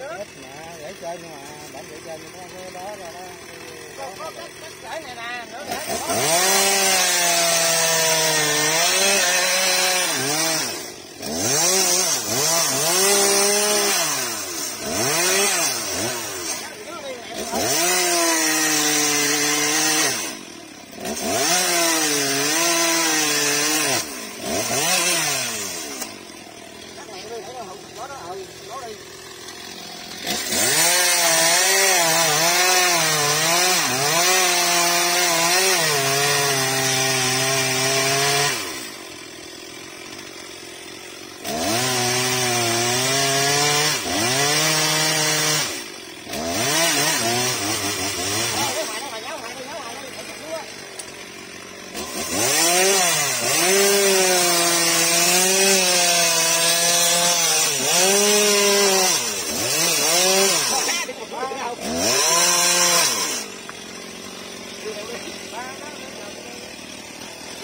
ít mà, để chơi nhưng mà bạn để chơi những cái đó rồi đó có cái cái này nè nữa để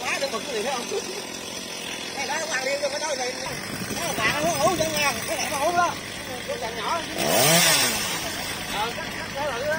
quá được một cái gì thấy không cái đó quăng đi cho cái đó này nó là bạn nó hú cho nha cái này nó hú đó cái chành nhỏ ờ cắt cắt nhỏ lại đó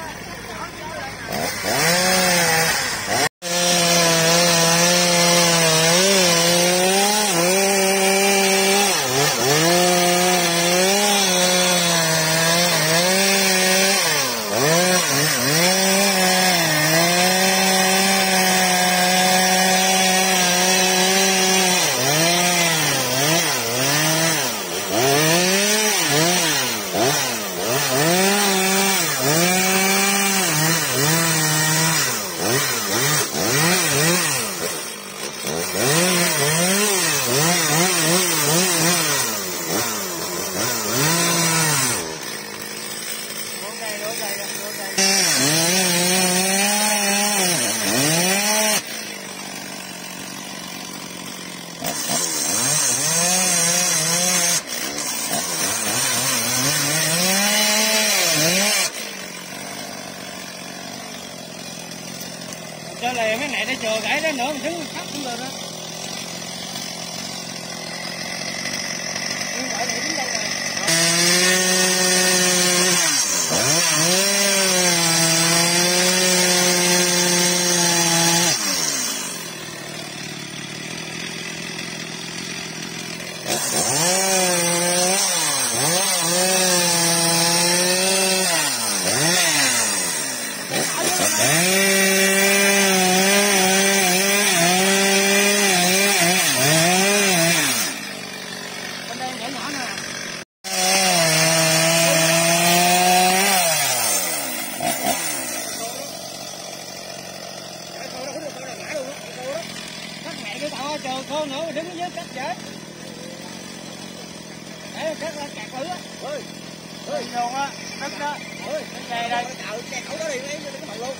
cho này mấy này nó chờ gãy đó nữa mình đứng khóc cũng được đó Nhưng gãy này đứng đâu nè bên đây nhỏ nhỏ nè cắt mẹ cái tao chờ khô nữa mà đứng dưới cắt chết để cắt ra cạc lưới á. Ơi ơi luôn á cắt đó ơi kè đây. Cạo kè cậu đó đi lấy cho cái luôn.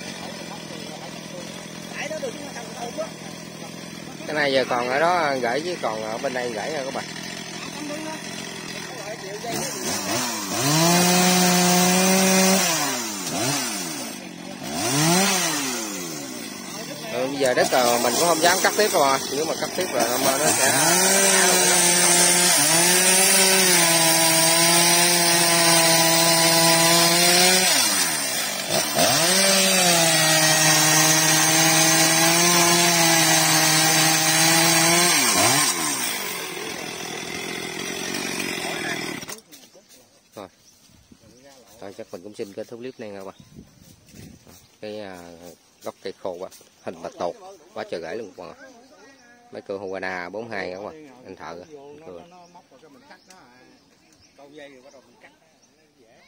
Đẩy đó được nhưng mà thằng đầu á. Cái này giờ còn ở đó gãy chứ còn ở bên đây gãy rồi các bạn. Ừ, bây giờ đất là mình cũng không dám cắt tiếp rồi nếu mà cắt tiếp là nó nó sẽ chắc mình cũng xin kết thúc clip này nha các bạn. Cái à, gốc cây khô quá hình bạch tuộc quá trời gãy luôn các bạn mấy cửa Havana 42 các bạn anh thợ cửa câu dây rồi bắt đầu mình cắt. Dễ